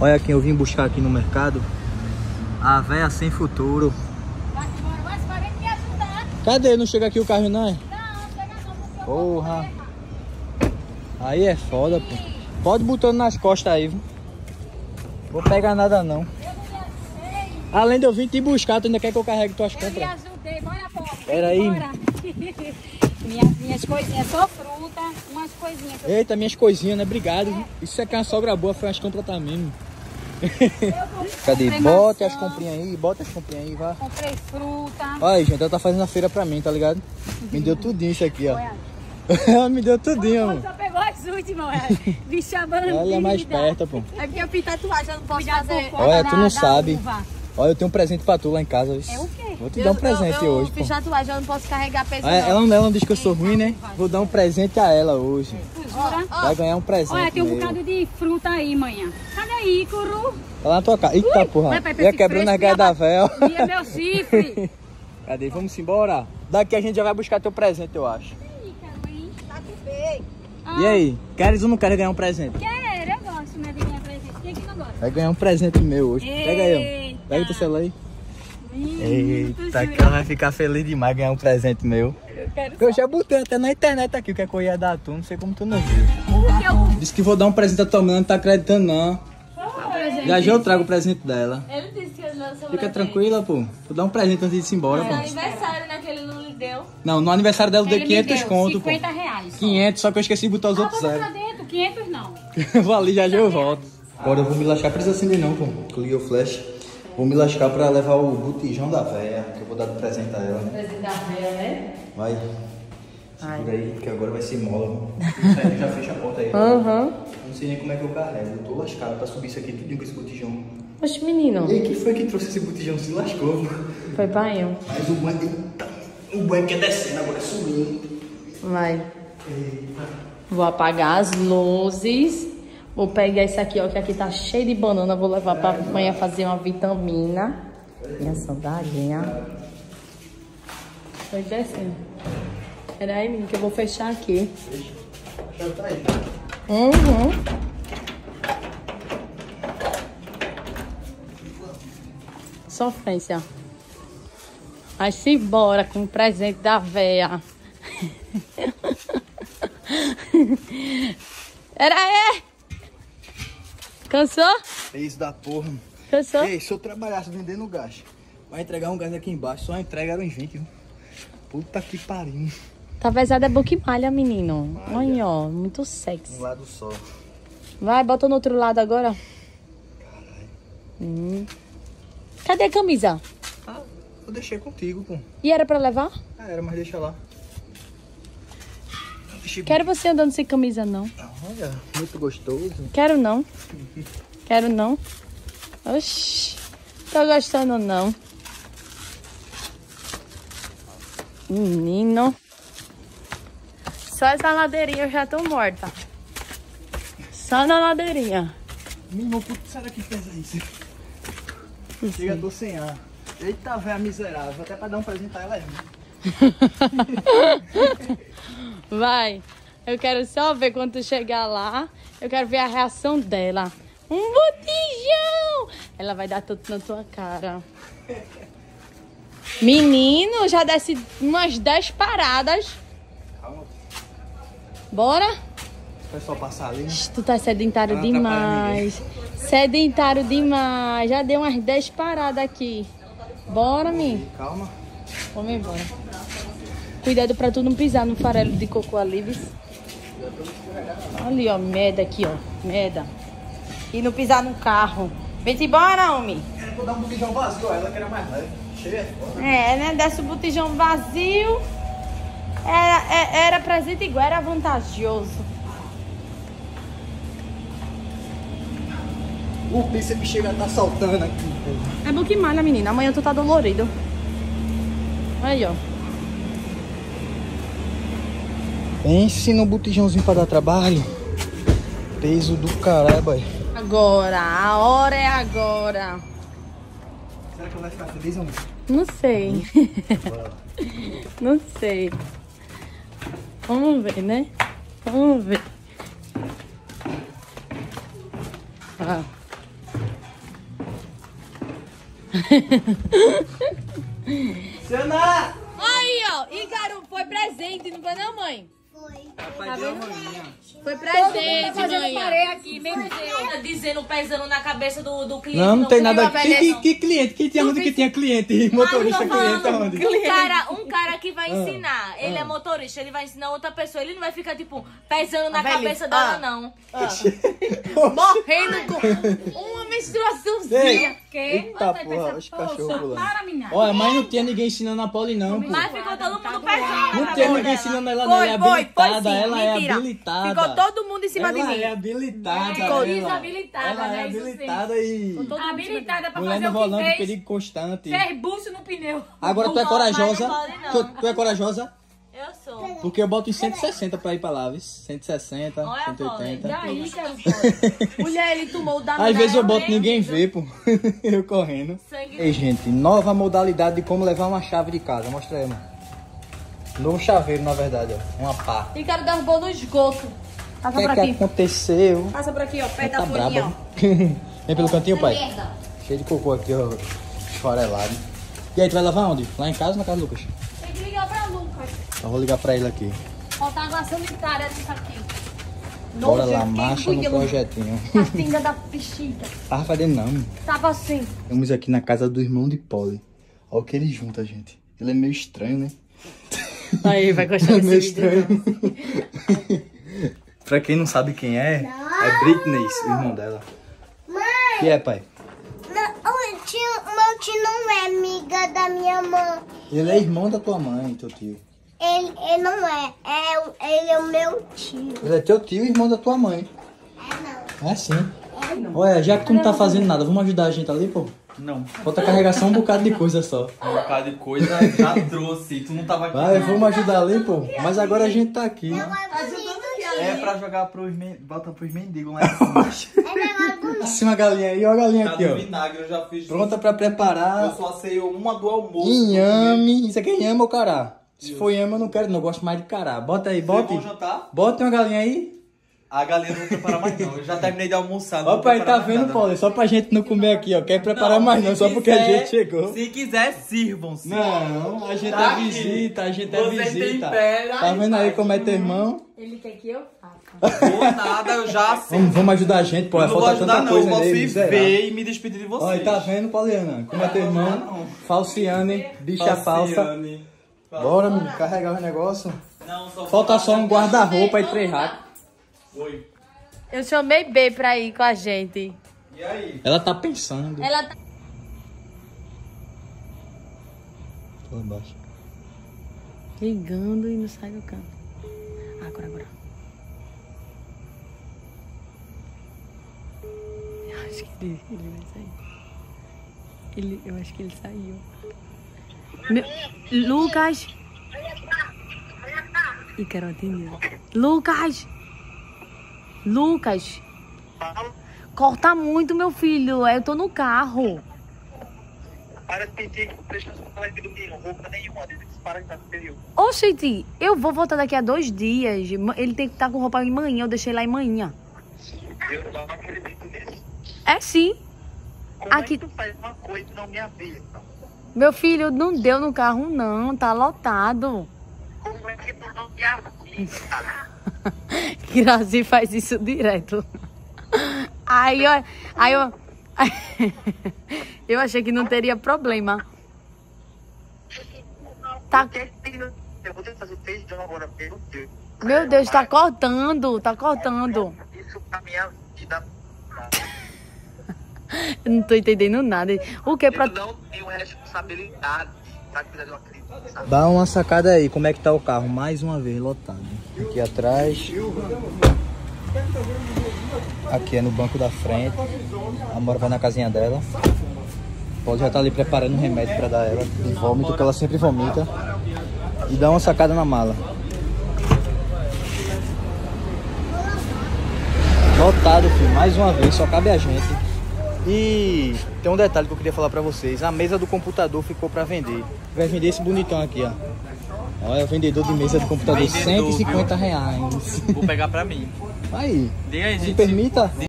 Olha quem eu vim buscar aqui no mercado. A véia sem futuro. Ajudar. Cadê? Não chega aqui o carro não é? Não, chega não, eu Porra. Aí é foda, pô. Pode botando nas costas aí, viu? Vou pegar nada não. Eu não. Além de eu vir te buscar, tu ainda quer que eu carregue tuas Eu me compras? ajudei, bora, pobre. Pera aí. Bora. minhas, minhas coisinhas, só fruta, umas coisinhas. eu- Eita, minhas coisinhas, né? Obrigado. viu? Isso é que é uma sogra boa, foi umas compras também. mesmo. Cadê? Bota as comprinhas aí, bota as comprinhas aí, vá. Comprei fruta. Olha aí, gente, ela tá fazendo a feira pra mim, tá ligado? Me deu tudinho isso aqui, ó. Ela me deu tudinho, mano. Só pegou as últimas, é. bicha bandida. Ela é mais perto, pô. É porque eu fiz tatuagem, eu não posso Cuidado fazer. Olha, tu não sabe. uva. Olha, eu tenho um presente pra tu lá em casa. É o quê? Vou te dar um presente eu, eu hoje, pô. fiz tatuagem, eu não posso carregar peso. Ah, ela, não- ela não diz que eu sou ruim, né? Vou dar um presente a ela hoje. Jura? Vai ganhar um presente. Olha, tem um meu. bocado de fruta aí, manhã. Cadê aí, Curu? Tá lá na tua casa. Eita, porra. vai pra esse Ia quebrando gaias ia da véu. E é meu chifre. Cadê? Vamos embora. Daqui a gente já vai buscar teu presente, eu acho. Tá bem. E aí? Queres ou não queres ganhar um presente? Quero, eu gosto né, de ganhar presente. Quem que não gosta? Vai ganhar um presente meu hoje. Pega aí, ó. Eita. Pega teu celular aí. Hum, Eita, que ela vai ficar feliz demais ganhar um presente meu. Eu quero Eu já botei até na internet aqui o que é que eu ia dar a tu, não sei como tu não viu. Eu Disse que vou dar um presente a tua mãe, não tá acreditando não. Já já eu trago o presente dela. Ele disse que eu não sou Fica tranquila, pô. Vou dar um presente antes de ir embora, É pô. aniversário, né? Que ele não lhe deu. Não, no aniversário dela eu dei Ele me 500 deu conto, pô. 50 reais. só. 500, só que eu esqueci de botar os Ah, outros zero. pra dentro, 500 não. Vou ali, já já eu volto. Agora eu vou me lascar, precisa acender não, pô. Que eu liguei o flash. Vou me lascar pra levar o botijão da véia, que eu vou dar de presente a ela. Presente da velha, né? Vai. Segura aí, que agora vai ser mola. Isso aí, já fecha a porta aí. Aham. Não sei nem como é que eu carrego. Eu tô lascado pra subir isso aqui tudo com esse botijão. Oxe, menino. E aí, quem foi que trouxe esse botijão? Se lascou, mano. Foi pai eu. Mas o banho. Eita, o banho quer descendo, agora é subindo. Vai. Vou apagar as luzes. Vou pegar esse aqui, ó, que aqui tá cheio de banana. Vou levar pra amanhã fazer uma vitamina. Minha sandália. Foi descendo. Pera aí, menino, que eu vou fechar aqui. Aí. Uhum. Sofrência. Vai se embora com o presente da véia. Era aí! Cansou? É isso da porra. Cansou? Ei, se eu trabalhasse vendendo gás, vai entregar um gás aqui embaixo, só entrega era uns 20, viu? Puta que pariu. Tá pesado é boca malha, menino. Olha, ó, muito sexy. Um lado só. Vai, bota no outro lado agora. Hum. Cadê a camisa? Ah, eu deixei contigo, pô. E era pra levar? Ah, era, mas deixa lá. Quero você andando sem camisa, não. Olha, muito gostoso. Quero não. Quero não. Oxi. Tô gostando não. Menino. Só essa ladeirinha eu já tô morta. Só na ladeirinha. Menino, por que será que pesa isso? Chega, tô sem ar. Eita, véia miserável. Até pra dar um presente a ela é. Vai. Eu quero só ver quando tu chegar lá. Eu quero ver a reação dela. Um botijão! Ela vai dar tudo na tua cara. Menino, já desce umas 10 paradas. Calma, Bora? o pessoal passar ali. né? Tu tá sedentário atrapalha demais. Sedentário demais. Já deu umas 10 paradas aqui. Bora, mi. Calma. Vamos embora. Cuidado pra tu não pisar no farelo de cocô ali, vis. Ali, ó, merda aqui, ó. Merda. E não pisar no carro. Vem-te embora, homem. Eu vou dar um botijão vazio, ó, ela que era mais leve. Cheia. É, né? Desce o botijão vazio. Era, é- era presente igual, era vantajoso. O bíceps chega a tá saltando aqui. É bom que malha, menina. Amanhã tu tá dolorido. Aí, ó. Pense no botijãozinho pra dar trabalho. Peso do caralho, boy. Agora, a hora é agora. Será que ela vai ficar feliz, amor? Não sei. Não sei. Vamos ver, né? Vamos ver. Ah. Aí, ó. Ícaro, foi presente, não foi não, mãe? Manhã. Foi Todo tá fazendo mãe. parede aqui, menos eu. Tá dizendo, pesando na cabeça do, do cliente. Não, não tem nada. Que, que, que cliente? Que tinha onde que tinha cliente? Motorista cliente? Um cara, um cara que vai Ah, ensinar, ele ah. é motorista, ele vai ensinar outra pessoa, ele não vai ficar, tipo, pesando na cabeça dela, ah. não. Morrendo com uma menstruaçãozinha. Que? Eita Você porra, os cachorros pulando. Para, menina. Olha, mas não tinha ninguém ensinando a Poli não, pô. Mas ficou todo mundo Tá pesando na Não cabeça tinha ninguém ensinando ela, não. Ela é Foi, foi, foi habilitada, ela é mentira. habilitada. Ficou todo mundo em cima ela de mim. é habilitada. Ficou ela. desabilitada, Ela né? é sim. habilitada e... Habilitada pra Mulher fazer o que fez. perigo constante. Fez bucho no pneu. Agora tu é corajosa? tu é corajosa? Eu sou. Porque eu boto em 160 pra ir pra lá, viu? 160, Olha, 180. Daí, cara. Mulher, ele tomou o da Às vezes eu boto mesmo. ninguém vê, pô. eu correndo. Sangue Ei, gente, nova modalidade de como levar uma chave de casa. Mostra aí, mano. Novo chaveiro, na verdade, ó. Uma pá. Ícaro derrubou no esgoto. O Passa que é que aqui. aconteceu? Passa por aqui, ó. Perto Tá da folhinha, braba. ó. Vem pelo cantinho, pai. Merda. Cheio de cocô aqui, ó. Esfarelado. E aí, tu vai lavar onde? Lá em casa ou na casa do Lucas? Tem que ligar pra Lucas. Eu vou ligar pra ele aqui. Falta água sanitária nisso aqui. Bora lá, marcha no projetinho. A pinga da bexiga. Tava fazendo não. Tava assim. Estamos aqui na casa do irmão de Polly. Olha o que ele junta, gente. Ele é meio estranho, né? Aí, vai gostar É meio desse vídeo. estranho. pra quem não sabe quem é, é Britney, o irmão dela. Mãe, E é, pai? não, o tio, meu tio não é amiga da minha mãe. Ele é irmão da tua mãe, teu tio. Ele, ele não é. é. Ele é o meu tio. Ele é teu tio e irmão da tua mãe. É não. É sim. Olha, já que tu não tá fazendo nada, vamos ajudar a gente ali, pô? Não, Falta carregar só um bocado de coisa só. um bocado de coisa já trouxe. Tu não tava aqui. Vai, vamos ajudar ali, pô. Mas agora a gente tá aqui, né? É pra jogar pros men... Bota pros mendigos lá em cima. É do Assim uma galinha aí, ó a galinha Tá aqui, ó. vinagre, eu já fiz. Pronta pra Eu preparar. só sei uma do almoço. Inhame. Isso aqui é inhame ou cará? Se for inhame eu não quero, não. Eu gosto mais de cará. Bota aí, Bota. jantar? Bota uma galinha aí. A galinha não vou preparar mais não. Eu já terminei de almoçar. não Ó, pai, tá vendo. Paulo? Só pra gente não comer aqui, ó. Quer preparar mais não, só porque a gente chegou. Se quiser, sirvam-se. Não, a gente Tá é visita, a gente é Você visita. tempera Tá vendo aí como é teu irmão? Ele quer que eu faça. Vou nada, eu já sei. Vamos, vamos ajudar a gente, pô. eu não vou Falta ajudar tanta não, coisa eu nele. ver e me despedir de vocês. Olha, tá vendo, Pauliana? Como é teu irmão? Falciane, bicha falsa. Bora, menino, carregar o negócio. Não, só Falta só um guarda-roupa e três ratos. Oi. Eu chamei B pra ir com a gente. E aí? Ela tá pensando. Ela tá... Lá embaixo. Ligando e não sai do canto. Agora, agora. Eu acho que ele, ele vai sair. Ele, eu acho que ele saiu. Meu, Lucas! Ih, quero atender. Lucas! Lucas! Corta muito, meu filho. Eu tô no carro. Para de pedir que deixa eu roupa nenhuma, para de estar. Oxente, eu vou voltar daqui a dois dias. Ele tem que estar com roupa em manhã. Eu deixei lá em manhã. Eu não acredito nisso. É sim. Como Aqui- é que tu faz uma coisa e não me avisa? Meu filho, não deu no carro, não. Tá lotado. Grazi faz isso direto. Aí, ó, aí eu. Eu achei que não teria problema. Tá, meu Deus, tá cortando, tá cortando. Isso pra minha vida. Eu não tô entendendo nada. O que pra. Eu não tenho responsabilidade pra cuidar de uma criança. Dá uma sacada aí, como é que tá o carro? Mais uma vez, lotado. Aqui atrás. Aqui é no banco da frente. A Mora vai na casinha dela. Pode já tá ali preparando um remédio pra dar ela. De vômito, que ela sempre vomita. E dá uma sacada na mala. Lotado, filho. Mais uma vez, só cabe a gente. E tem um detalhe que eu queria falar pra vocês. A mesa do computador ficou pra vender. Vai vender esse bonitão aqui, ó. Olha, o vendedor de mesa do computador, Vendedor, 150 reais. Vou pegar pra mim. Aí, Diga aí, se gente. permita.